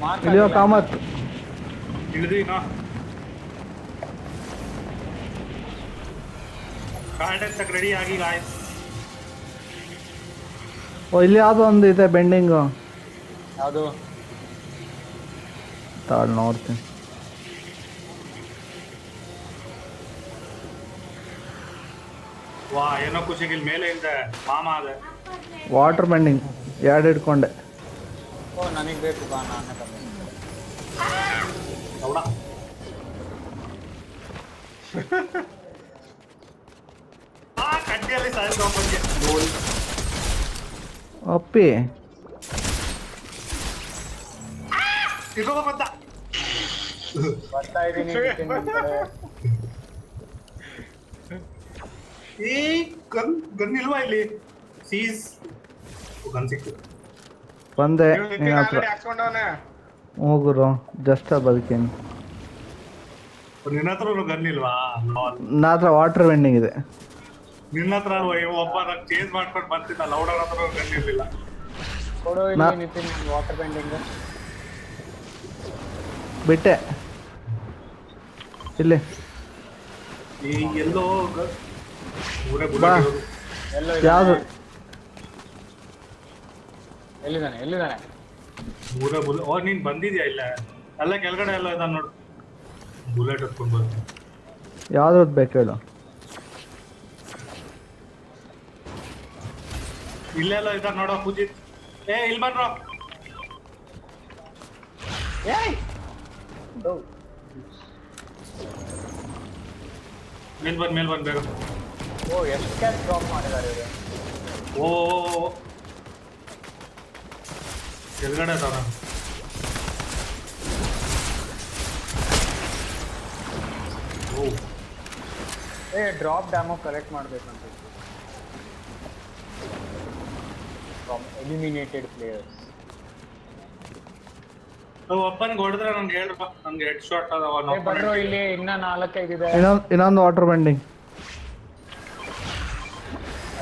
Mark ಇಳಿಯೋ ಆಗಿಲ್ಲ. ಕಾಮತ್ ಇಳಿದ್ವಿ ನಾ ಕಾರ್ಡ್ ಎತ್ತಕ್ ರೆಡಿ ಆಗಿ ಗಾಯ್ಸ್ ಓ ಇಲ್ಲಿ ಯಾವುದೋ ಒಂದು ಇದೆ ಬೆಂಡಿಂಗು ಯಾವುದು ತಾಳ್ ನೋಡ್ತೀನಿ ವಾ ಏನೋ ಖುಷಿಗೆ ಇಲ್ಲಿ ಮೇಲೆ ಇದೆ ಮಾಮ ಅದೇ ವಾಟರ್ ಬೆಂಡಿಂಗ್ ಎರಡು ಹಿಡ್ಕೊಂಡೆ ಓ ನನಗೆ ಬೇಕು ಬಾ ನಾನು ತಂದೆ ನೋಡ ಆ ಕಡ್ಡಿಯಲ್ಲಿ ಸಾಯಿಸ್ ಬಗ್ಗೆ ಗೋಲ್ ಅಪ್ಪಿ ತಿರ್ಗೋ ಬಂದ ಬರ್ತಾ ಇದ್ದೀನಿ ನಿತಿನ್ ನಿಮ್ ಕಡೆ. ಈ ಗನ್ ಗನ್ ಇಲ್ವಾ ಇಲ್ಲಿ ಸೀಸ್ ಗನ್ ಸಿಕ್ತು ಬಂದೆ ನಿನ್ನ ಹತ್ರ. ಹಾಕ್ಸ್ಕೊಂಡವನೆ. ಹೋಗುರು ಜಸ್ಟ್ ಬದುಕೇನಿ. ನಿನ್ನ ಹತ್ರ ಗನ್ ಇಲ್ವಾ. ಹತ್ರ ವಾಟರ್ ವೆಂಡಿಂಗ್ ಇದೆ. ನಿನ್ನ ಹತ್ರ ಅಲ್ವಾ? ಇವ ಒಬ್ಬ ನಂಗೆ ಚೇಂಜ್ ಮಾಡ್ಕೊಂಡು ಬರ್ತಿದ್ದ ಲೌಡರ್ ಹತ್ರ ಗನ್ ಇರ್ಲಿಲ್ಲ. ಕೊಡು ಇಲ್ಲಿ ನಾ- ನಿತಿನ್ ವಾಟರ್ ವೆಂಡಿಂಗ್ ಬಿಟ್ಟೆ. ಇಲ್ಲಿ. ಈ ಎಲ್ಲೋ ಯಾವುದು? ಎಲ್ಲಿದ್ದಾನೆ? ಎಲ್ಲಿದ್ದಾನೆ? ಊರೇ ಬುಲೆ ಓ ನೀನ್ ಬಂದಿದ್ಯಾ ಇಲ್ಲ? ಅಲ್ಲ ಕೆಳಗಡೆ ಎಲ್ಲ ಇದಾನ ನೋಡು. ಬುಲೆಟ್ ಹತ್ಕೊಂಡು ಬರ್ತೀನಿ ಯಾವ್ದು ಬೇಕು ಹೇಳು. ಇಲ್ಲೆಲ್ಲ ಇದಾನ ನೋಡೋ ಪೂಜಿತ್. ಏ ಇಲ್ಲಿ ಬನ್ರೋ. ಮೇಲ್ ಬಂದ್ ಮೇಲ್ ಬಂದ್ ಬೇಗ. ಓ ಎಷ್ಟು ಕ್ಯಾಚ್ ಡ್ರಾಪ್ ಮಾಡಿದ್ದಾರೆ ಇವರು? ಓ ಓ, ಓ, ಓ. ಕೆಳಗಡೆ ಅದಾವ ಓ ಏ ಡ್ರಾಪ್ ಡ್ಯಾಮೋ ಕಲೆಕ್ಟ್ ಮಾಡ್ಬೇಕಂತ ಫ್ರಮ್ ಎಲಿಮಿನೇಟೆಡ್ ಪ್ಲೇಯರ್ಸ್ ನಾವು ಅಪ್ಪನಿಗೆ ಹೊಡೆದ್ರೆ ನನ್ಗೆ ಹೇಳ್ರಪ್ಪ ನನ್ಗೆ ಹೆಡ್ ಶಾಟ್ ಅದಾವ ಏ ಬರ್ರೋ ಇಲ್ಲಿ ಇನ್ನ ನಾಲ್ಕೈದಿದೆ ಇನ್ನೊಂದು ಇನ್ನೊಂದು ವಾಟರ್ ಬೆಂಡಿಂಗ್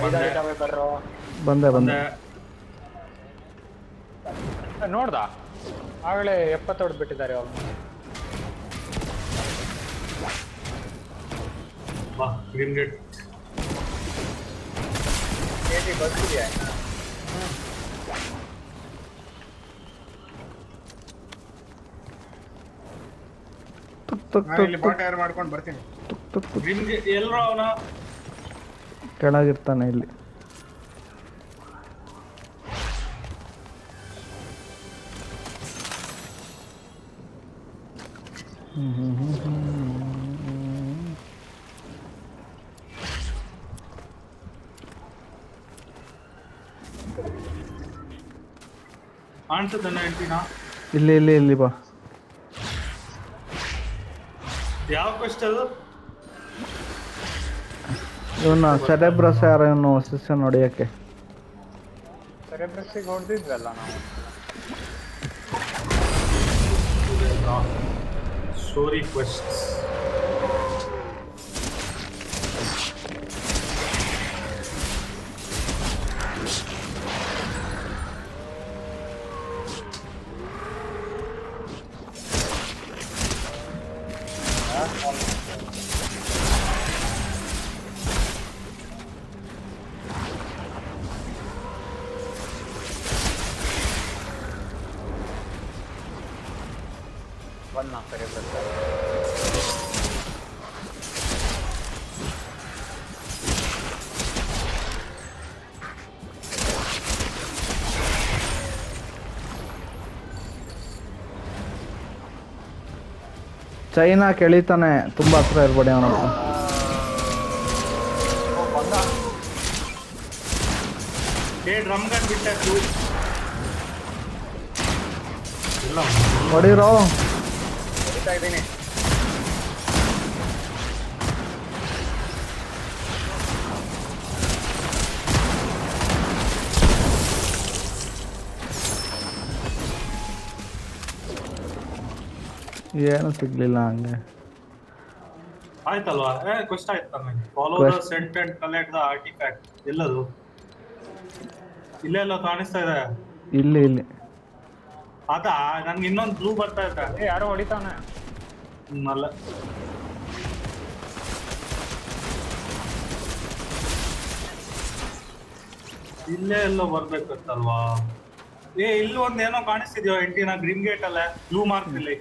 ಐದಾಯ್ತವೆ ಬರ್ರೋ ಬಂದೆ ಬಂದೆ ಒಂದೇ ನೋಡ್ದ? ಆಗಲೇ ಎಪ್ಪತ್ತು ಬಿಟ್ಟಿದ್ದಾರೆ ಅವ್ರು. ಬರ್ತಿದ್ಯಾ? ಮಾಡ್ಕೊಂಡು ಬರ್ತೀನಿ. ಕೆಳಗಿರ್ತಾನೆ ಇಲ್ಲಿ. ಕಾಣಿಸುತ್ತೆ ಹೇಳ್ತೀನಾ ಇಲ್ಲಿ ಇಲ್ಲಿ ಇಲ್ಲಿ ಬಾ. ಯಾವ ಕ್ವೆಸ್ಟ್ ಅದು? ಇವನ್ನ ಸೆರೆಬ್ರಸ್ ಯಾರೇನು ಶಿಷ್ಯ ನೋಡಿಯಕ್ಕೆ? ಸೆರೆಬ್ರಸ್ಸಿಗೆ ಹೊಡೆದಿದ್ವಲ್ಲ ನಾವು. ಸ್ಟೋರಿ ಕ್ವೆಸ್ಟ್ ಚೈನಾ ಕೆಳಿತಾನೆ, ತುಂಬಾ ಹತ್ರ ಇರ್ಬೇಡಿ ಅವನ ಹತ್ರ ಓ ಬಂದ ಏ ಡ್ರಮ್ ಗನ್ ಬಿಟ್ಟೆ ತೂ. ಇಲ್ಲ ಹೊಡಿರೋ ಹೊಡಿತಾ ಇದ್ದೀನಿ ಏನು ಸಿಗ್ಲಿಲ್ಲ ಹಂಗೆ ಆಯ್ತಲ್ವಾ? ಏ ಕ್ವೆಸ್ಟ್ ಆಯ್ತು ನನಗೆ follow the. Scent and collect the artifact ಎಲ್ಲದು? ಇಲ್ಲೇ ಎಲ್ಲ ಕಾಣಿಸ್ತಾ ಇದೆ? ಇಲ್ಲಿ ಇಲ್ಲಿ. ಅದ? ನನ್ಗೆ ಇನ್ನೊಂದು ಬ್ಲೂ ಬರ್ತಾ ಇದೆ. ಏ ಯಾರೋ ಹೊಡಿತಾನೆ. ಮಲ್ಲ ಅಲ್ಲ. ಇಲ್ಲೇ ಎಲ್ಲೋ ಬರ್ಬೇಕತ್ತಲ್ವಾ? ಏ ಇಲ್ಲಿ ಒಂದೇನೋ ಏನೋ ಕಾಣಿಸ್ತಿದ್ಯೋ ಎಂಟಿನ ಗ್ರೀನ್ ಗೇಟ್ ಅಲ್ಲ? ಬ್ಲೂ ಮಾರ್ಕ್ ಇಲ್ಲಿ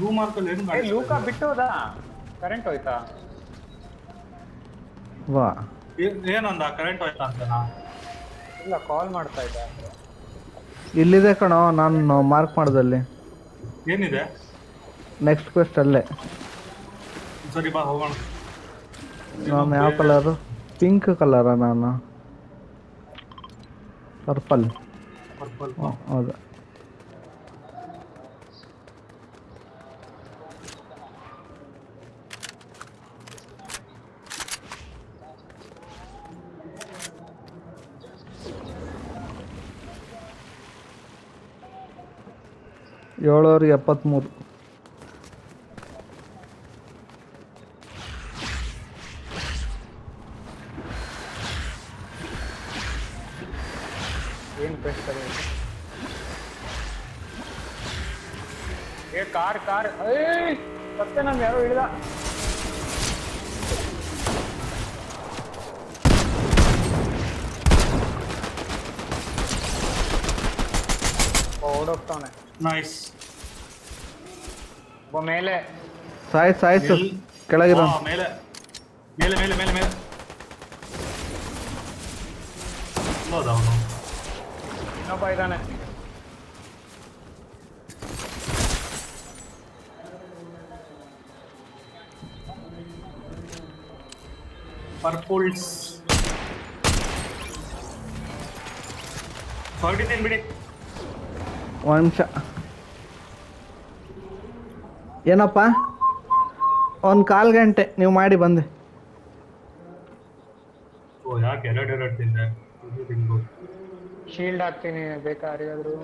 ಬ್ಲೂ ಮಾರ್ಕ್ ಅಲ್ಲಿ ಏನು ಮಾಡಿ ಲೂಕಾ ಬಿಟ್ಟು ಹೋದ ಕರೆಂಟ್ ಹೋಯ್ತಾ? ವಾ. ಏನಂದ ಕರೆಂಟ್ ಹೋಯ್ತಾ ಅಂತನಾ ಇಲ್ಲ ಕಾಲ್ ಮಾಡ್ತಾ ಇದ್ದೆ ಇಲ್ಲಿದೆ ಕಣೋ ನಾನು ಮಾರ್ಕ್ ಮಾಡ್ದಲ್ಲಿ. ಏನಿದೆ? ನೆಕ್ಸ್ಟ್ ಕ್ವೆಸ್ಟ್ ಅಲ್ಲೇ. ಸರಿ ಬಾ ಹೋಗೋಣ. ನಾನು ಯಾವ ಕಲರು ಪಿಂಕ್ ಕಲರಾ ನಾನು? ಪರ್ಪಲ್ ಪರ್ಪಲ್ ಹೌದು. ಏಳುವರೆಗೆ ಎಪ್ಪತ್ತ್ಮೂರು ಏನ್ ಬೆಸ್ಟ್ ಅದು? ಏ ಕಾರ್ ಕಾರ್. ಏಯ್ ಮತ್ತೆ ನಮ್ ಯಾರೋ ಇಳಿದ ಓಡೋಗ್ತಾವನೆ. ನೈಸ್ ಒಬ್ಬ ಮೇಲೆ. ಸಾಯ್ ಸಾಯ್ಸು. ಎಲ್- ಕೆಳಗಿರೋ ಆ, ಮೇಲೆ. ಮೇಲೆ ಮೇಲೆ ಮೇಲೆ ಮೇಲೆ. ಹೌದ ಅವನು ಇನ್ನೊಬ್ಬ ಇದ್ದಾನೆ. ಪರ್ಪುಲ್ಸ್. ಹೊರಟಿದ್ದೀನಿ ಬಿಡಿ. ಒಂದು ನಿಮಿಷ. ಏನಪ್ಪ? ಒಂದು ಕಾಲು ಗಂಟೆ ನೀವು ಮಾಡಿ ಬಂದೆ. ಯಾಕೆ ಎರಡು ಎರಡು ತಿಂದೆ? ತಿನ್ಬೋದು ಶೀಲ್ಡ್ ಹಾಕ್ತೀನಿ ಬೇಕಾ ಯಾರಿಗಾದ್ರು?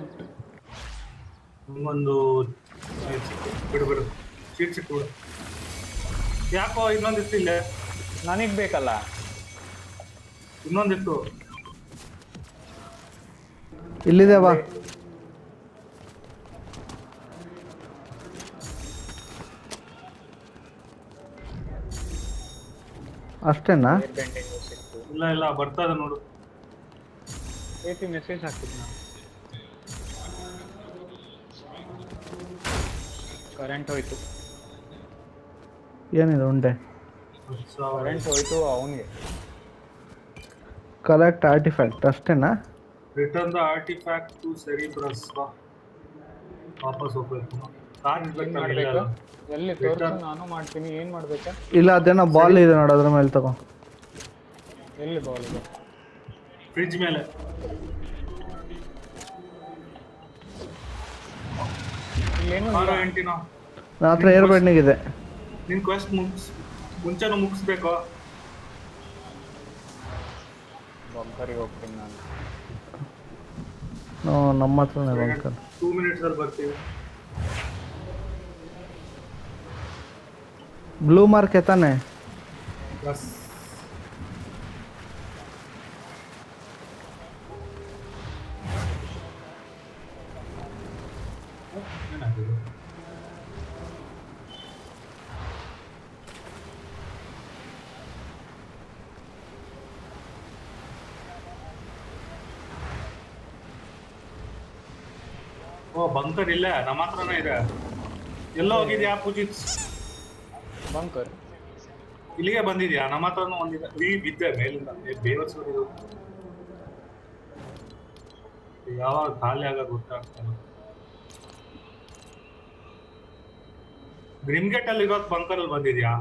ಒಂದು ಬಿಡು ಬಿಡು. ಶೀಟ್ ಸಿಕ್ಕು ಯಾಕೋ ಇನ್ನೊಂದಿತ್ತು ಇಲ್ಲೇ ನನಗೆ ಬೇಕಲ್ಲ. ಇನ್ನೊಂದಿತ್ತು ಇಲ್ಲಿದೆ ಬಾ. ಅಷ್ಟೇನಾ? ಇಲ್ಲ ಇಲ್ಲ ಬರ್ತಾ ಇದೆ ನೋಡು. ಏಟಿ ಮೆಸೇಜ್ ಹಾಕಿದ್ನ ಕರೆಂಟ್ ಹೋಯ್ತು. ಏನಿದೆ ಉಂಡೆ? ಕರೆಂಟ್ ಹೋಯ್ತು ಅವನಿಗೆ. ಕಲೆಕ್ಟ್ ಆರ್ಟಿಫ್ಯಾಕ್ಟ್ ಅಷ್ಟೇನಾ? Return the artifact to Cerberus ವಾಪಸ್ ಹೋಗ್ಬೇಕು. ಎಲ್ಲಿ ತೋರ್ಸು ನಾನು ಮಾಡ್ತೀನಿ ಏನ್ ಮಾಡ್ಬೇಕಾ? ಇಲ್ಲ ಅದೇನೋ ಬಾಲ್ ಇದೆ ನೋಡು ಅದ್ರ ಮೇಲೆ ತಗೋ. ಎಲ್ಲಿ ಬಾಲ್ ಇದೆ? ಫ್ರಿಡ್ಜ್ ಮೇಲೆ. ನನ್ನ ಹತ್ರ ಏರ್ ಇದೆ ನಿನ್ ಕ್ವೆಸ್ಟ್ ಮುಗಿಸ್ ಮುಂಚೆನೂ ಮುಗಿಸ್ಬೇಕು. ಬಂಕರಿಗೆ ಹೋಗ್ತೀನಿ ನಾನು. ನಮ್ಮ ಹತ್ರನೇ ಬಂಕರ್ ಟೂ ಮಿನಿಟ್ಸ್ ಅಲ್ಲಿ ಬರ್ತೀವಿ. ಬ್ಲೂ ಮಾರ್ಕ್ ತಾನೆ ಬಸ್ ಏನಾಗಿದೆ ಓ ಬಂಕರ್ ಇಲ್ಲ ನಮ್ಮ ಹತ್ರನೇ ಇದೆ ಎಲ್ಲ ಹೋಗಿದ್ಯಾ ಪೂಜಿತ್ ಬಂಕರ್ ಇಲ್ಲಿಗೆ ಬಂದಿದ್ಯಾ? ನಮ್ಮ ಹತ್ರನೂ ಒಂದಿದೆ. ಈ ಬಿದ್ದೆ ಮೇಲಿಂದ. ಏ, ಬೇವರ್ಸೋದು ಯಾವಾಗ ಖಾಲಿ ಆಗೋದು ಗ್ರಿಮ್ ಗೇಟ್ ಅಲ್ಲಿ ಇರೋದು ಬಂಕರ್ ಅಲ್ಲಿ ಬಂದಿದ್ಯಾ?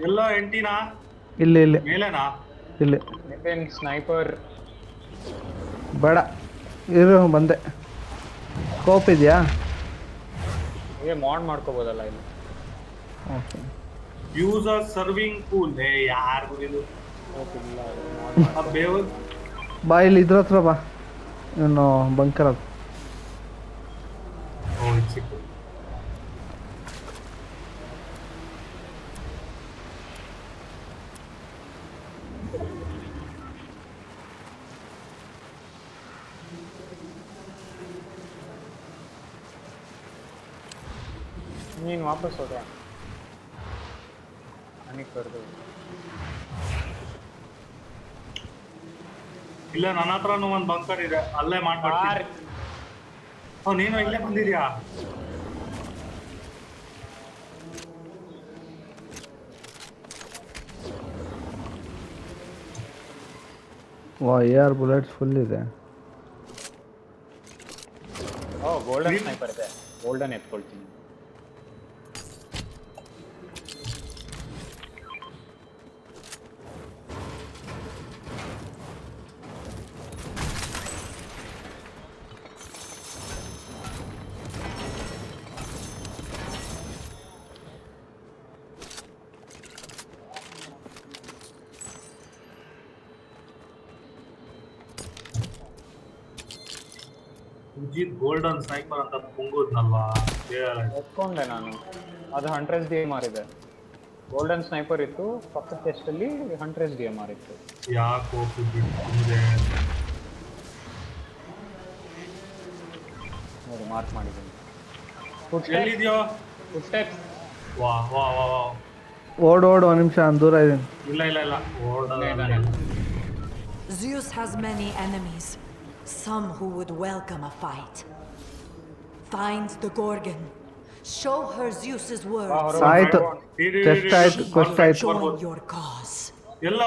ಎಲ್ಲೋ ಎಂಟಿನಾ? ಇಲ್ಲಿ ಇಲ್ಲಿ. ಮೇಲೆನಾ? ಇಲ್ಲಿ. ಸ್ನೈಪರ್ ಬೇಡ. ಇರು ಬಂದೆ. ಸ್ಕೋಪ್ ಇದೆಯಾ? ಏ ಮಾಡ್ ಮಾಡ್ಕೋಬೋದಲ್ಲ ಇಲ್ಲಿ. Okay. Use our serving pool ಏ ಆ ಬೇವರ್ ಬಾ ಇಲ್ಲಿ ಇದ್ರ ಹತ್ರ ಬಾ. ಇವನು ಬಂಕರ್ ಅದು. ಓ ನೀನು ವಾಪಸ್ ಹೋದ. ನನಗೆ ಕರೆದು. ಇಲ್ಲ ನನ್ನ ಹತ್ರನೂ ಒಂದ್ ಬಂಕರ್ ಇದೆ. ಅಲ್ಲೇ ಮಾಡ್ಬಾರ್ದು ಓ ನೀನು ಇಲ್ಲೇ ಬಂದಿದ್ಯಾ? ವಾ ಎ ಆರ್ ಬುಲೆಟ್ಸ್ ಫುಲ್ ಇದೆ. ಓ ಗೋಲ್ಡನ್ ಸ್ನೈಪರ್ ಇದೆ. ಗೋಲ್ಡನ್ ಎತ್ಕೊಳ್ತೀನಿ. ಸುಜಿತ್ ಗೋಲ್ಡನ್ ಸ್ನೈಪರ್ ಅಂತ ಪುಂಗುದ್ನಲ್ವಾ? ಎತ್ಕೊಂಡೆ ನಾನು. ಅದು ಹಂಡ್ರೆಡ್ ಡಿ ಎಂ ಆರ್ ಇದೆ. ಗೋಲ್ಡನ್ ಸ್ನೈಪರ್ ಇತ್ತು. ಪಕ್ಕದ ಟೆಸ್ಟಲ್ಲಿ ಹಂಡ್ರೆಡ್ ಡಿ ಎಂ ಆರ್ ಇತ್ತು. ಯಾಕೋ ಸುಜಿತ್ ಮುಂದೆ ನೋಡಿ ಮಾರ್ಕ್ ಮಾಡಿದ್ದೀನಿ. ಫುಡ್ ಎಲ್ಲಿದ್ಯೋ? ಫುಡ್ ಸ್ಟೆಪ್ಸ್ ವಾ ವಾ ವಾ ವಾ. ಓಡ್ ಓಡ್ ಒಂದ್ ನಿಮಿಷ ನಾನು ದೂರ ಇದ್ದೀನಿ ಇಲ್ಲ ಇಲ್ಲ ಇಲ್ಲ. ಓಡ ಇದ್ದಾನೆ. Zeus has many enemies, some who would welcome a fight. Find the Gorgon. Show her Zeus's words. ಆಯ್ತು ಚೆಸ್ಟ್ ಆಯ್ತು ಕ್ವಸ್ಟ್ ಆಯ್ತು Join your cause. ಎಲ್ಲ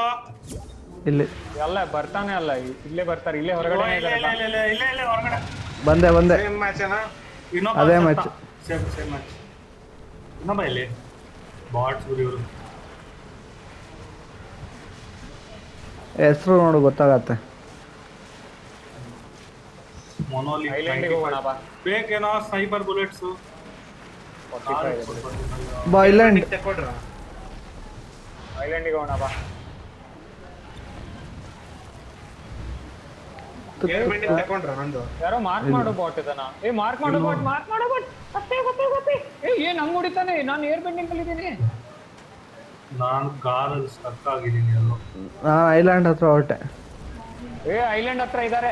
ಇಲ್ಲಿ. ಎಲ್ಲ ಬರ್ತಾನೆ ಅಲ್ಲ ಇಲ್ಲೇ ಬರ್ತಾರೆ ಇಲ್ಲೇ ಹೊರಗಡೆ ಇಲ್ಲ ಇಲ್ಲ ಇಲ್ಲ ಇಲ್ಲ ಇಲ್ಲ ಹೊರಗಡೆ. ಬಂದೆ ಬಂದೆ. ಸೇಮ್ ಮ್ಯಾಚ್ ಇನ್ನೊಬ್ಬ ಅದೇ ಸತ್ತ. ಸೇಮ್ ಸೇಮ್ ಮ್ಯಾಚ್ ಇನ್ನೊಬ್ಬ ಇಲ್ಲಿ. ಬಾಟ್ಸ್ ಇವರು. ಹೆಸರು ನೋಡು ಗೊತ್ತಾಗತ್ತೆ ಮೊನೋಲಿ ಐಲ್ಯಾಂಡಿಗೆ ಹೋಗೋಣ ಬಾ ಬೇಕೇನೋ ಸೈಬರ್ ಬುಲೆಟ್ಸ್ ಫಾರ್ಟಿ ಫೈವ್ ಬಾ ಇಲ್ಯಾಂಡ್ ಐಲ್ಯಾಂಡಿಗೆ ಹೋಗೋಣ ಬಾ. ಯಾರೋ ಮಾರ್ಕ್ ಮಾಡೋ ಬಾಟ್ ಇದನ್ನ. ಏ ಮಾರ್ಕ್ ಮಾಡೋ ಬಾಟ್ ಮಾರ್ಕ್ ಮಾಡೋ ಬಾಟ್ ಅಷ್ಟೇ ಗೊತ್ತೇ ಗೊತ್ತೇ. ಏ ಏನ್ ಹಂಗ್ ಹೊಡಿತಾನೆ. ನಾನು ಏರ್ ಬೆಂಡಿಂಗ್ ಅಲ್ಲಿ ಇದೀನಿ. ನಾನು ಕಾರಲ್ಲಿ ಸ್ಟಕ್ ಆಗಿದ್ದೀನಿ ಎಲ್ಲೋ. ನಾನು ಐಲ್ಯಾಂಡ್ ಹತ್ರ ಹೊರಟೆ. ಏ ಐಲ್ಯಾಂಡ್ ಹತ್ರ ಇದಾರೆ.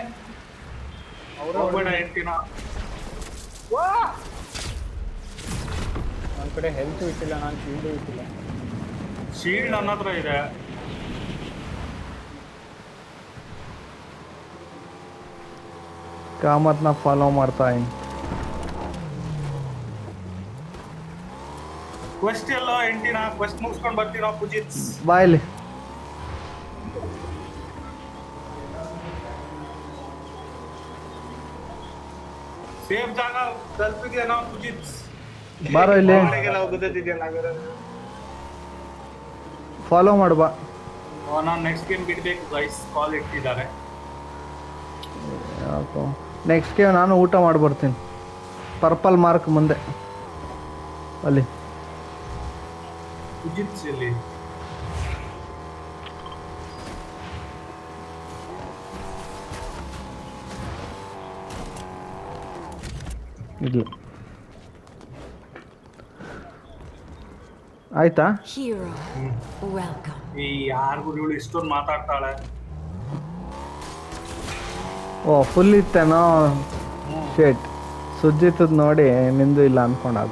ಹೋಗ್ಬೇಡ ಎಂಟಿನ ವಾ! ನನ್ ಕಡೆ ಹೆಲ್ತ್ ಇಟ್ಟಿಲ್ಲ ನಾನು ಶೀಲ್ಡ್ ಇಟ್ಟಿಲ್ಲ. ಶೀಲ್ಡ್ ನನ್ನ ಹತ್ರ ಇದೆ. ಕಾಮತ್ನ ಫಾಲೋ ಮಾಡ್ತಾ ಇನ್. ಕ್ವೆಸ್ಟ್ ಎಲ್ಲ ಎಂಟಿನ ಕ್ವೆಸ್ಟ್ ಮುಗಿಸ್ಕೊಂಡು ಬರ್ತೀನೋ ಪುಜಿತ್. ಬಾ ಸೇಫ್ ಜಾಗ ತಲುಪಿದ್ಯೇನೋ ಪುಜಿತ್ ಬಾರೋ ಇಲ್ಲಿ. ಫಾಲೋ ಮಾಡು ಬಾ. ನಾನು ನೆಕ್ಸ್ಟ್ ಗೇಮ್ ಬಿಡಬೇಕು ಗೈಸ್ ಕಾಲ್ ಇಟ್ಟಿದ್ದಾರೆ. ಯಾಕೋ. ನೆಕ್ಸ್ಟ್ ಗೇಮ್ ನಾನು ಊಟ ಮಾಡಿ ಬರ್ತೀನಿ. ಪರ್ಪಲ್ ಮಾರ್ಕ್ ಮುಂದೆ. ಅಲ್ಲಿ. ಪುಜಿತ್ ಇಲ್ಲಿ. ಇಲ್ಲಿ ಆಯ್ತಾ? Hero, welcome. ಈ ಯಾರಿಗೂ ಇವಳು ಇಷ್ಟೊಂದು ಮಾತಾಡ್ತಾಳೆ. ಓ ಫುಲ್ ಇತ್ತೇನೋ? ಶೇಟ್ ಸುಜ್ಜಿತದ್ ನೋಡಿ ನಿಂದು ಇಲ್ಲ ಅನ್ಕೊಂಡಾಗ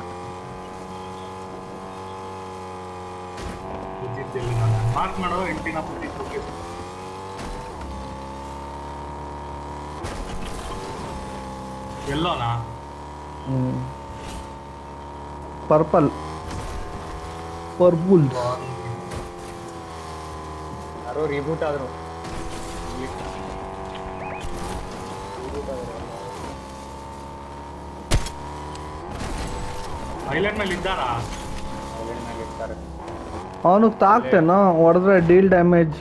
ಪುಜಿತ್ ಇಲ್ಲಿ ನಾನು ಮಾರ್ಕ್ ಮಾಡೋ ಎಂಟಿನ ಪುಜಿತ್ ಲೊಕೇಶನ್ ಎಲ್ಲೋನಾ? ಪರ್ಪಲ್ ಪರ್ಬುಲ್ಸ್ ಯಾರೋ ರಿಬೂಟ್ ಆದ್ರು ಐಲ್ಯಾಂಡ್ ಮೇಲೆ ಇದ್ದಾರಾ ಐಲ್ಯಾಂಡ್ ಮೇಲೆ ಇರ್ತಾರೆ ಅವನಿಗೆ ತಾಕ್ತೇನೋ ಹೊಡೆದ್ರೆ ಡೀಲ್ ಡ್ಯಾಮೇಜ್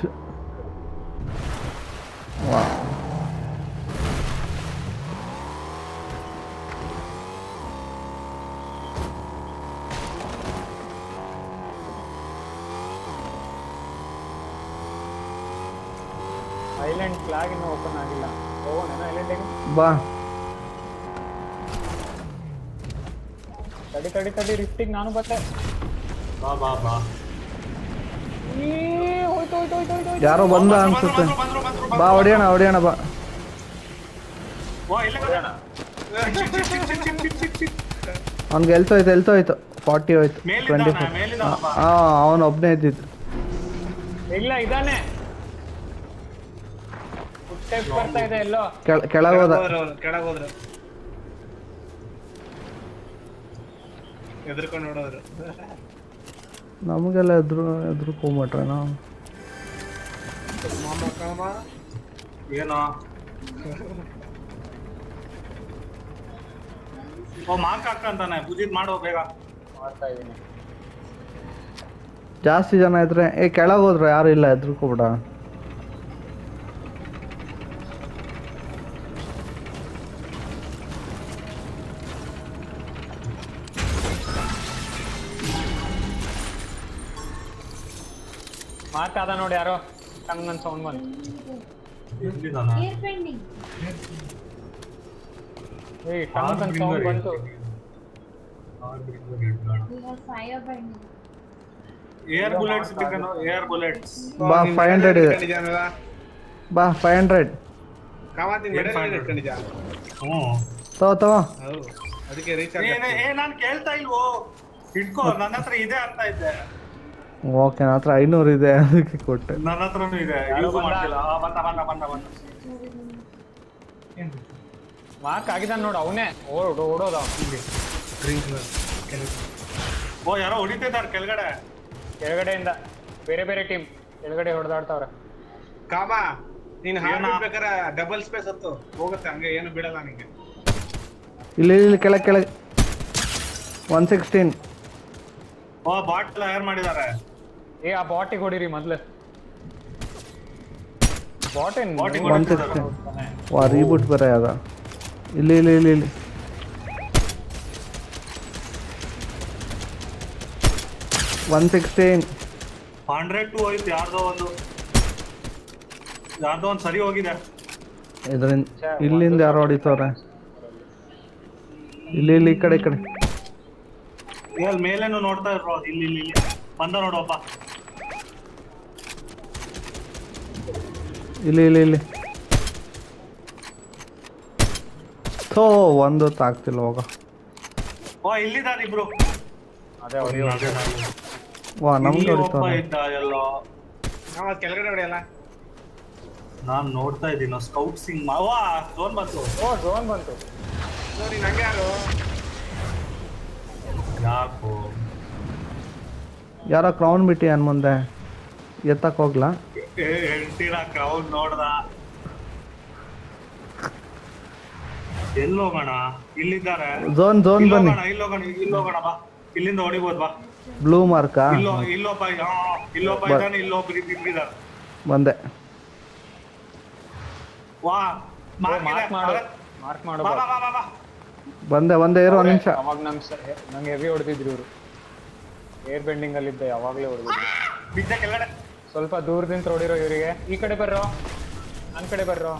ಅಬ್ಬಾ ತಡಿ ತಡಿ ತಡಿ ರಿಫ್ಟಿಗೆ ನಾನು ಬತ್ತೆ ಬಾ ಬಾ ಬಾ ಈ ಹೋಯ್ತು ಹೋಯ್ತು ಹೋಯ್ತು ಹೋಯ್ತು ಯಾರೋ ಬಂದ ಅನ್ಸುತ್ತೆ ಬಾ ಹೊಡಿಯೋಣ ಹೊಡಿಯೋಣ ಬಾ ಅವ್ನಿಗೆ ಎಲ್ತೋಯ್ತು ಎಲ್ತೋಯ್ತು ಫಾರ್ಟಿ ಹೋಯ್ತು ಟ್ವೆಂಟಿ ಫೋರ್ ಹಾಂ ಅವನೊಬ್ಬನೇ ಇದ್ದಿದ್ದು ಇಲ್ಲ ಇದಾನೆ ಸ್ಟೆಪ್ ಬರ್ತಾ ಇದೆ ಎಲ್ಲೋ ಕೆಳಗೆ ಹೋದ. ಕೆಳಗೆ ಹೋದ್ರು ಎದ್ರಕೊಂಡು ನೋಡೋದ್ರು ನಮಗೆಲ್ಲ ಎದ್ರು ಎದ್ರುಕೊಂಬಿಟ್ರೆ ನಾವು ಏನೋ. ಓ ಮಾರ್ಕ್ ಹಾಕಂತಾನೆ ಪೂಜಿತ್ ಮಾಡೋ ಬೇಗ. ಮಾಡ್ತಾ ಜಾಸ್ತಿ ಜನ ಇದ್ರೆ ಏ ಕೆಳಗೆ ಹೋದ್ರೆ ಯಾರು ಇಲ್ಲ ಎದ್ರುಕೊಬಿಡ ಮಾತಾದ ನೋಡಿ ಯಾರೋ? ಕಣ್ಣನ್ ನನ್ ಸೌಂಡ್ ಬಂತು. ಏಯ್ sound. Air bullets air bullets ಬಾ ಇದೆ. ಬಾ ಫೈವ್ ಹಂಡ್ರೆಡ್ ಕಾಮಾತಿನ ಏನ್ ಮೆಡಲ್ 500? ಇಟ್ಕೊಂಡಿದ್ಯಾ? ಹ್ಮ್ ತಗೋ ತಗೋ. ಅದಕ್ಕೆ ರೀಚಾರ್ಜ್ ಏ ಏ ನಾನ್ ಕೇಳ್ತಾ ಇಲ್ವೋ? ಇಟ್ಕೋ ನನ್ನ ಹತ್ರ ಇದೆ ಅಂತ ಇದ್ದೆ. ಓಕೆ ನನ್ನ ಹತ್ರ ಐನೂರು ಇದೆ ಅದಕ್ಕೆ ಕೊಟ್ಟೆ. ನನ್ನ ಹತ್ರನೂ ಇದೆ ಯೂಸ್ ಬಂದ? ಮಾಡ್ತಿಲ್ಲ. ಆ, ಬಂತ ಬಂದ ಬಂದ ಬಂದ. ಮಾರ್ಕ್ ಆಗಿದಾನ ನೋಡು ಅವನೇ. ಓಡೋ ಓಡೋದ ಓ ಯಾರೋ ಹೊಡಿತಿದ್ದಾರೆ ಕೆಳಗಡೆ. ಕೆಳಗಡೆಯಿಂದ. ಬೇರೆ ಬೇರೆ ಟೀಮ್ ಕೆಳಗಡೆ ಹೊಡೆದಾಡ್ತಾವ್ರೆ. ಕಾಮಾ ನೀನ್? ಹಾಡ್ಬೇಕಾರೆ ಡಬಲ್ ಸ್ಪೇಸ್ ಹತ್ತು. ಹೋಗುತ್ತೆ ಹಂಗೆ ಏನು ಬಿಡಲ್ಲ ನಿಂಗೆ. ಇಲ್ಲಿ ಇಲ್ಲಿ ಕೆಳಗೆ ಕೆಳಗೆ. ಒನ್ ಸಿಕ್ಸ್ಟೀನ್ ಓ ಬಾಟ್ ಹೈರ್ ಮಾಡಿದ್ದಾರೆ. ಏ ಆ ಬಾಟಿಗೆ ಹೊಡಿರಿ ಮೊದಲು. ಬಾಟ್ ಏನ್ ವಾ ರೀಬೂಟ್ ಬೇರೆ ಅದ ಇಲ್ಲಿ ಇಲ್ಲಿ ಇಲ್ಲಿ ಇಲ್ಲಿ. ಒನ್ ಸಿಕ್ಸ್ಟೀನ್ ಹಂಡ್ರೆಡ್ ಟು ಹೋಯ್ತು ಯಾರ್ದೋ ಒಂದು. ಯಾರ್ದೋ ಒಂದು ಸರಿ ಹೋಗಿದೆ. ಇದರಿಂದ ಇಲ್ಲಿಂದ ಯಾರು ಹೊಡಿತವ್ರೆ. ಇಲ್ಲಿ ಇಲ್ಲಿ ಈ ಕಡೆ ಈ ಕಡೆ. ಮೇಲೇನು ನೋಡ್ತಾ ಇರೋ ಇಲ್ಲಿ ಇಲ್ಲಿ ಇಲ್ಲಿ. ಬಂದ ನೋಡಪ್ಪ ಇಲ್ಲಿ ಇಲ್ಲಿ ಇಲ್ಲಿ. ಥೋ ಒಂದು ತಾಗ್ತಿಲ್ಲ ಹೋಗ. ಓ ಇಲ್ಲಿದ್ದಾರೆ ಇಬ್ರು. ಅದೇ ವಾ ನಮ್ಗೆ ನಾವು ಕೆಳಗಡೆ ಹೊಡೆಯಲ್ಲ? ನಾನ್ ನೋಡ್ತಾ ಇದ್ದೀನಿ ಸ್ಕೌಟ್ ಸಿಂಗ್ ವಾ ಝೋನ್ ಬಂತು. ಓ ಝೋನ್ ಬಂತು. ನೋಡಿ ನಂಗೆ ಯಾರು ಯಾಕೋ? ಯಾರೋ ಕ್ರೌನ್ ಬಿಟ್ಟಿ ಅನ್ ಮುಂದೆ ಎತ್ತಕ್ ಹೋಗ್ಲಾ? ಹೇಳ್ತೀರ ಕ್ರೌಡ್ ನೋಡ್ದ? ಎಲ್ಲಿ ಹೋಗೋಣ ಇಲ್ಲಿದ್ದಾರೆ ಝೋನ್ ಝೋನ್ ಬನ್ನಿ. ಹೋಗೋಣ ಇಲ್ಲಿ ಹೋಗೋಣ ಇಲ್ಲಿ ಬಾ. ಇಲ್ಲಿಂದ ಹೊಡಿಬೋದು ಬಾ. ಬ್ಲೂ ಮಾರ್ಕಾ ಇಲ್ಲೋ ಇಲ್ಲೊಬ್ಬ ಹಾ, ಇಲ್ಲೊಬ್ಬ ಬಾ. ಇದ್ದಾನೆ ಇಲ್ಲೊಬ್ರು ಇಬ್ಬಿದ್ದಾರೆ ಬಂದೆ. ವಾ ಮಾರ್ಕ್ ಮಾಡು. ಮಾರ್ಕ್ ಮಾಡು ಬಾ ಬಾ. ಬಾ ಬಾ ಬಂದೆ ಬಂದೆ ಇರೋ ಒಂದ್ ನಿಮಿಷ. ಅವಾಗ ನಂಗೆ ನಂಗೆ ಹೆವಿ ಹೊಡೆದಿದ್ರು ಇವರು. ಏರ್ ಬೆಂಡಿಂಗ್ ಅಲ್ಲಿ ಇದ್ದೆ ಯಾವಾಗ್ಲೇ ಹೊಡೆದಿದ್ರು. ಬಿದ್ದ ಕೆಳಗಡೆ. ಸ್ವಲ್ಪ ದೂರದಿಂದ ಹೊಡಿರೋ ಇವರಿಗೆ. ಈ ಕಡೆ ಬರ್ರೋ. ನನ್ ಕಡೆ ಬರ್ರೋ.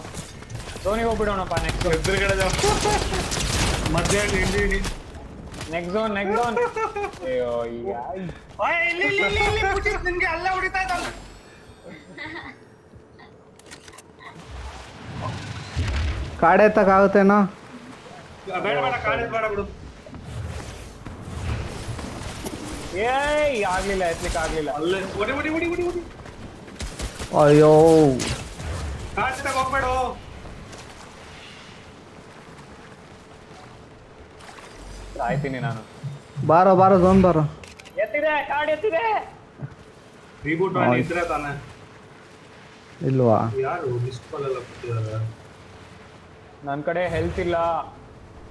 ಧೋನಿ ಹೋಗ್ಬಿಡೋಣಪ್ಪ ನೆಕ್ಸ್ಟ್ ಎದುರುಗಡೆ ಮಧ್ಯ ಹಿಡಿದೀನಿ ನೆಕ್ಸ್ಟ್ ಝೋನ್ ನೆಕ್ಸ್ಟ್ ಝೋನ್ ಅಯ್ಯೋ ಈಗ. ಓಯ್, ಇಲ್ಲಿ ಇಲ್ಲಿ ಇಲ್ಲಿ ಇಲ್ಲಿ ಪುಟಿತ್ ನಿನ್ಗೆ ಅಲ್ಲೇ ಹೊಡಿತಾ ಇದ್ದಾನೆ. ಕಾಡೆ ಎತ್ತಕ್ಕಾಗುತ್ತೇನೋ ಬೇಡ ಬೇಡ ಬೇಡ ಬಿಡು. ಏಯ್ ಆಗ್ಲಿಲ್ಲ ಎತ್ಲಿಕ್ಕೆ ಆಗ್ಲಿಲ್ಲ. ಅಲ್ಲೇ ಓಡಿ ಓಡಿ ಓಡಿ ಓಡಿ ಹೊಡಿ ಅಯ್ಯೋ. ಹೋಗ್ಬೇಡ. ಸಾಯ್ತೀನಿ ನಾನು. ಬಾರೋ ಬಾರೋ ಝೋನ್ ಬಾರೋ. ಎತ್ತಿದೆ ಕಾರ್ಡ್ ಎತ್ತಿದೆ. ರೀಬೂಟ್ ಇದ್ರೆ ತಾನೆ. ಇಲ್ವಾ? ಯಾರು ಮಿಸ್ ಕಾಲ್ ಎಲ್ಲ ಕೊಟ್ಟಿದ್ದಾರೆ ನನ್ ಕಡೆ ಹೆಲ್ತ್ ಇಲ್ಲ.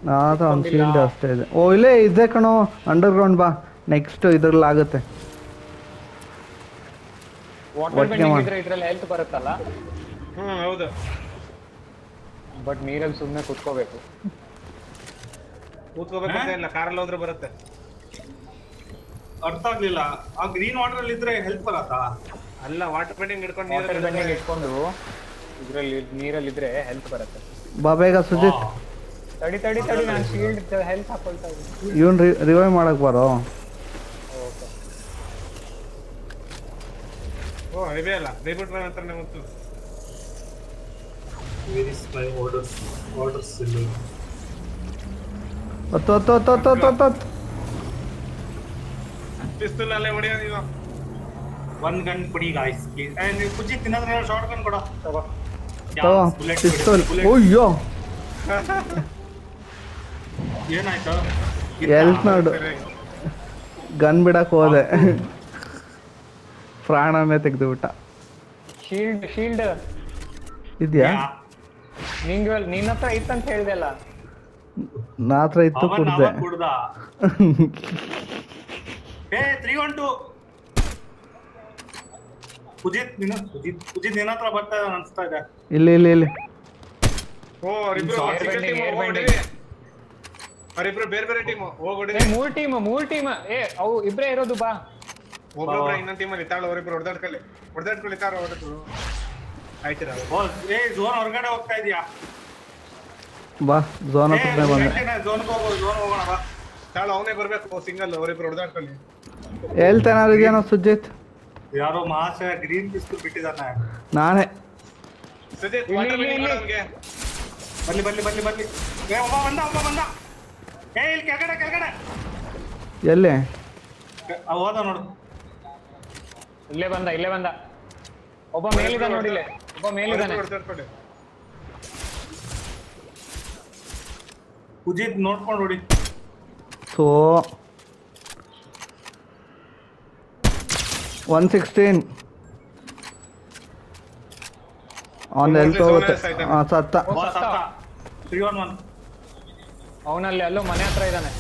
ನಾತ್ರ ಒಂದು ಫೀಲ್ಡ್ ಅಷ್ಟೇ ಇದೆ. ಓ ಇಲ್ಲೇ ಇದೆ ಕಣೋ. ಅಂಡರ್ ಗ್ರೌಂಡ್ ಬಾ. ನೆಕ್ಸ್ಟ್ ಇದ್ರಲ್ಲಿ ಆಗುತ್ತೆ. ವಾಟರ್ ಬೆಂಡಿಂಗ್ ಇದ್ರೆ ಇದ್ರಲ್ಲಿ ಹೆಲ್ತ್ ಬರುತ್ತಲ್ಲ? ಹ್ಮ್ ಹೌದು. ಬಟ್ ನೀರಲ್ಲಿ ಸುಮ್ಮನೆ ಕುತ್ಕೋಬೇಕು. ಕೂತ್ಕೋಬೇಕಂತ ಇಲ್ಲ ಕಾರಲ್ಲಿ ಹೋದ್ರೆ ಬರುತ್ತೆ. ಅರ್ಥ ಆಗ್ಲಿಲ್ಲ. ಆ ಗ್ರೀನ್ ವಾಟರ್ ಅಲ್ಲಿ ಇದ್ರೆ ಹೆಲ್ಪ್ ಬರತ್ತಾ? ಅಲ್ಲ ವಾಟರ್ ಬೆಂಡಿಂಗ್ ಹಿಡ್ಕೊಂಡು ವಾಟರ್ ಹಿಡ್ಕೊಂಡು ಬೆಂಡಿಂಗ್ ಇಟ್ಕೊಂಡು ಇದ್ರಲ್ಲಿ ನೀರಲ್ಲಿ ಇದ್ರೆ ಹೆಲ್ತ್ ಬರುತ್ತೆ. ಬಾಬೇಗ ಸುಜಿತ್. ತಡಿ ತಡಿ ತಡಿ ನಾನು ಶೀಲ್ಡ್ ಹೆಲ್ತ್ ಹಾಕೊಳ್ತಾ ಇದ್ದೀನಿ. ಇವನ್ ರಿವೈವ್ ಮಾಡಕ್ ಬಾರೋ? ಓ ಇವೇ ಅಲ್ಲ ರಿಬೂಟ್ ಮ್ಯಾನ್ ಅಂತಾನೆ ಗೊತ್ತು where is my orders orders ಇಲ್ಲ ಹತ್ತು ಹತ್ತು ಹತ್ತು ಹತ್ತು ಹತ್ತು ಹತ್ತು ಪಿಸ್ತೂಲ್ ಅಲ್ಲೇ ಹೊಡಿಯೋ ನೀನು ಒಂದ್ ಗನ್ ಕೊಡಿ ಗಾಯ್ಸ್ ನೀವು ಕುಜಿ ತಿನ್ನೋದ್ರೆ ಶಾರ್ಟ್ ಗನ್ ಕೊಡ ತಗೋ ತಗೋ ಬುಲೆಟ್ ಪಿಸ್ತೂಲ್ ಅಯ್ಯೋ ಏನಾಯ್ತು? ಎಲ್ತ್ ನೋಡು. ಗನ್ ಬಿಡಕ್ ಹೋದೆ. ಪ್ರಾಣನೇ ತೆಗೆದು ಬಿಟ್ಟ. ಶೀಲ್ಡ್ ಶೀಲ್ಡ್ ಇದ್ಯಾ? ನಿಂಗೆ ನಿನ್ನ ಹತ್ರ ಇತ್ತಂತ ಹೇಳಿದೆ ನಾ ಹತ್ರ ಇತ್ತು ಕುಡ್ದೆ. ಏ ತ್ರೀ ಒನ್ ಟು ಕುಜಿತ್ ನಿನ್ನ ಉಜಿತ್ ಕುಜಿತ್ ನಿನ್ನ ಹತ್ರ ಬರ್ತಾ ಇದ್ದಾನೆ ಅನ್ಸ್ತಾ ಇದೆ. ಇಲ್ಲ ಇಲ್ಲ ಇಲ್ಲ. ಓ ಅವ್ರಿಬ್ರು ಚಿಕ್ಕ ಟೀಮ್ bending. ಬೇರೆ ಬೇರೆ ಟೀಮ್ ಹೋಗ್ಬಿಡಿ ಏ ಮೂರ್ ಟೀಮ್ ಮೂರ್ ಟೀಮ್ ಏ ಅವು ಇಬ್ರೇ ಇರೋದು ಬಾ. ಒಬ್ಬೊಬ್ರ ಇನ್ನೊಂದ್ ಟೀಮಲ್ಲಿ ತಾಳು ಅವ್ರಿಬ್ರು ಹೊಡೆದಾಡ್ಕೊಳ್ಳಿ. ಹೊಡೆದಾಡ್ಕೊಳ್ಳಿ ತಾರ ಹೊಡೆದ್ರು ಆಯ್ತಿರ ಓ ಏ ಝೋನ್ ಹೊರಗಡೆ ಹೋಗ್ತಾ ಇದೀಯಾ? ಬಾ ಝೋನ್ ಹತ್ರನೇ ಬಂದೆ. ಝೋನ್ ಹೋಗೋ ಝೋನ್ ಹೋಗೋಣ ಬಾ. ತಾಳು ಅವನೇ ಬರ್ಬೇಕು ಸಿಂಗಲ್ ಅವ್ರಿಬ್ರು ಹೊಡೆದಾಡ್ಕೊಳ್ಳಿ. ಹೇಳ್ತೇನಾದ್ರು ಇದೆಯೇನೋ ಸುಜಿತ್. ಯಾರೋ ಮಹಾಶಯ ಗ್ರೀನ್ ಪಿಸ್ತೂಲ್ ಬಿಟ್ಟಿದ್ದಾನೆ. ನಾನೇ. ಸುಜಿತ್ ಇಲ್ಲಿ, ವಾಟರ್ ಇಲ್ಲಿ, ಬಿಲ್ಲಿಂಗ್ ಇಲ್ಲಿ. ಅವ್ನಿಗೆ ಬರ್ಲಿ ಬರ್ಲಿ ಬರ್ಲಿ ಬರ್ಲಿ ಏ ಒಬ್ಬ ಬಂದ ಒಬ್ಬ ಬಂದ. ಏ ಇಲ್ಲಿ ಕೆಳಗಡೆ ಕೆಳಗಡೆ. ಎಲ್ಲಿ? ಅವ ಹೋದ ನೋಡು. ಇಲ್ಲೇ ಬಂದ ಇಲ್ಲೇ ಬಂದ. ಒಬ್ಬ ಮೇಲಿದ ನೋಡಿ ಒಬ್ಬ ಮೇಲಿದ್ದಾನೆ. ಹೊಡೆದಾಡ್ಕೊಳ್ಳಿ ಕುಜಿತ್ ನೋಡ್ಕೊಂಡು ನೋಡಿ ಸೋ ಒನ್ ಸಿಕ್ಸ್ಟೀನ್ ಅವ್ನು ಎಲ್ಲಿ ಹೋಗುತ್ತೆ ಸತ್ತ ಅವನಲ್ಲಿ ಅಲ್ಲೂ ಮನೆ ಹತ್ರ ಇದ್ದಾನೆ.